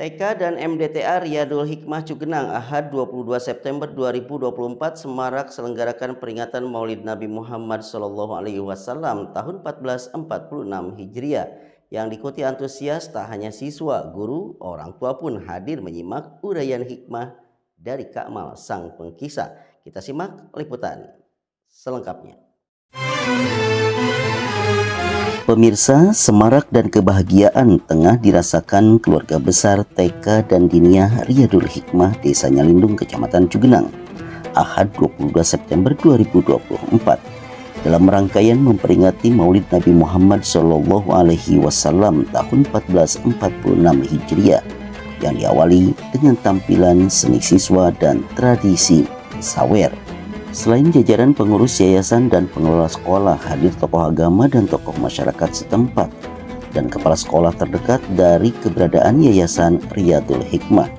TK dan MDTA Riyadul Hikmah Cugenang Ahad 22 September 2024 Semarak selenggarakan peringatan Maulid Nabi Muhammad Sallallahu Alaihi Wasallam tahun 1446 Hijriah yang diikuti antusias tak hanya siswa, guru, orang tua pun hadir menyimak uraian hikmah dari Kakmal sang pengkisah. Kita simak liputan selengkapnya. Pemirsa, semarak dan kebahagiaan tengah dirasakan keluarga besar TK dan Diniah Riyadul Hikmah Desa Nyalindung, Kecamatan Cugenang, Ahad 22 September 2024 dalam rangkaian memperingati Maulid Nabi Muhammad Shallallahu Alaihi Wasallam tahun 1446 Hijriah yang diawali dengan tampilan seni siswa dan tradisi sawer. Selain jajaran pengurus yayasan dan pengelola sekolah, hadir tokoh agama dan tokoh masyarakat setempat dan kepala sekolah terdekat dari keberadaan Yayasan Riyadul Hikmah.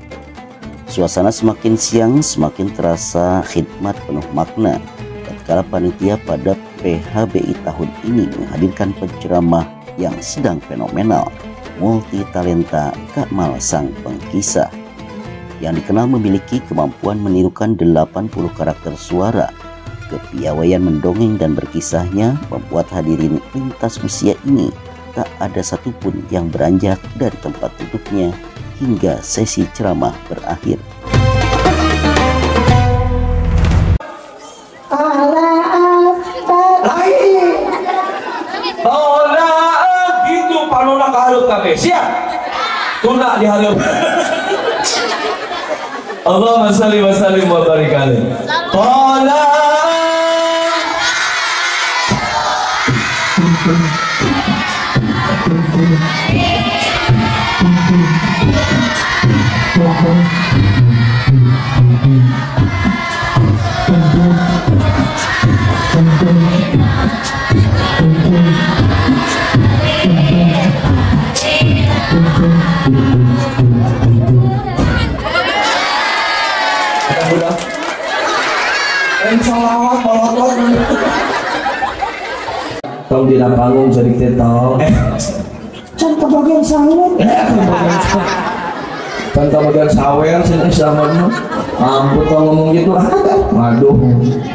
Suasana semakin siang semakin terasa khidmat penuh makna tatkala panitia pada PHBI tahun ini menghadirkan penceramah yang sedang fenomenal, multi talenta Kakmal Sang Pengkisah yang dikenal memiliki kemampuan menirukan 80 karakter suara. Kepiawaian mendongeng dan berkisahnya membuat hadirin lintas usia ini tak ada satupun yang beranjak dari tempat duduknya hingga sesi ceramah berakhir. gitu. Siap. Tuna dihalup. Allahumma salli wa sallim wa barik alaihi. Qala udah. En salawat balot Tong di panggung jadi tetong. Eh, Can kebagian sawit. kan kemudian sawer sini sama Ampun kalau ngomong gitu. Waduh.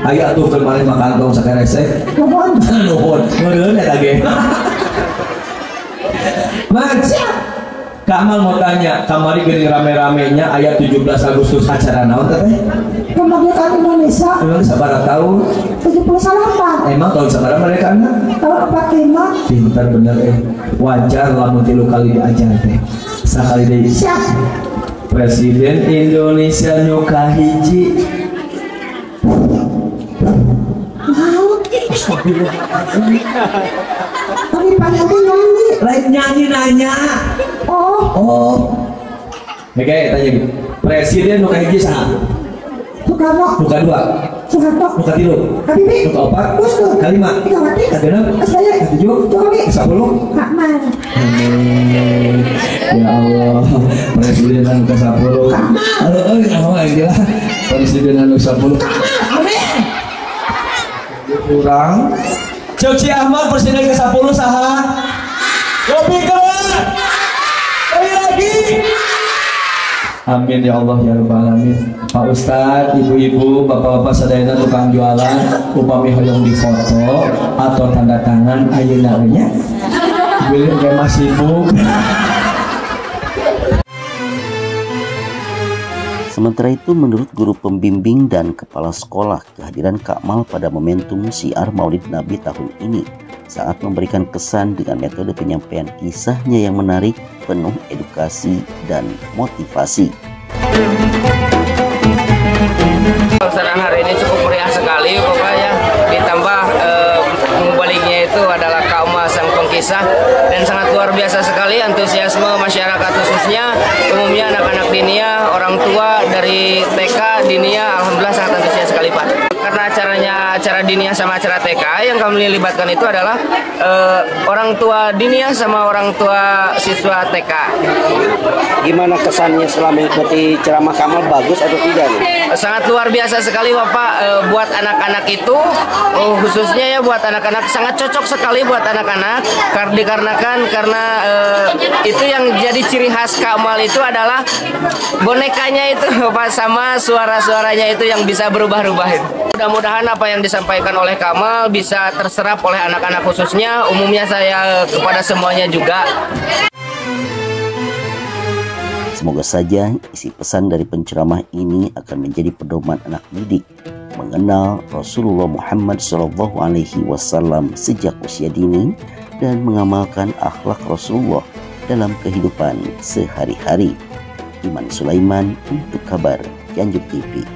Ayo tuh kemarin makan tong sakeresek. Nuhun. Nuhun. Nuhun ya lagi. Mas, Kak Amal mau tanya, kamari gini rame-ramenya ayat 17 Agustus acara naon teh? Kemerdekaan Indonesia Emang sabar tahun? 78 Emang tahun sabar mereka anak? tahun 45 Pintar bener eh. Wajar lamun tilu kali diajar teh. Sakali deui. siap Presiden Indonesia nu kahiji. mau tapi panggil nyanyi Lain nyanyi nanya. Oh Oh. Oke, tanya gitu. Presiden nu kahiji saha? Soekarno Nu kadua, Soeharto nu katilu, Habibie nu kaopat, Gus Dur kalima, Megawati kagenep, SBY katujuh, Jokowi kesapuluh. Rahman Amin. Ya Allah, Presiden anu ke-10. Halo, euy, naon aja. Presiden anu ke-10. Kurang. Coci Ahmad Presiden ke-10 saha? Lebih keluar. Amin ya Allah ya Rabbal Alamin. Pak Ustadz, ibu-ibu, bapak-bapak sadayana tukang jualan Upami hoyong di foto Atau tanda tangan ayeuna nya Beli kayak sibuk Sementara itu menurut guru pembimbing dan kepala sekolah kehadiran Kakmal pada momentum siar Maulid Nabi tahun ini saat memberikan kesan dengan metode penyampaian kisahnya yang menarik, penuh edukasi dan motivasi. Pelaksanaan hari ini cukup meriah sekali pokoknya ditambah eh, membaliknya itu adalah kaum sang pengkisah dan sangat luar biasa sekali antusiasme masyarakat khususnya umumnya anak-anak dinia orang tua dari TK dinia alhamdulillah sangat antusias sekali Pak karena acaranya acara diniah sama acara TK yang kami libatkan itu adalah uh, orang tua diniah sama orang tua siswa TK. Gimana kesannya selama mengikuti ceramah Kamal bagus atau tidak nih? Sangat luar biasa sekali Bapak uh, buat anak-anak itu uh, khususnya ya buat anak-anak sangat cocok sekali buat anak-anak dikarenakan karena uh, itu yang jadi ciri khas Kamal itu adalah bonekanya itu Bapak sama suara-suaranya itu yang bisa berubah-ubah itu. Mudah-mudahan apa yang disampaikan oleh Kamal bisa terserap oleh anak-anak khususnya, umumnya saya kepada semuanya juga. Semoga saja isi pesan dari penceramah ini akan menjadi pedoman anak didik mengenal Rasulullah Muhammad Shallallahu Alaihi Wasallam sejak usia dini dan mengamalkan akhlak Rasulullah dalam kehidupan sehari-hari. Iman Sulaiman untuk kabar Cianjur TV.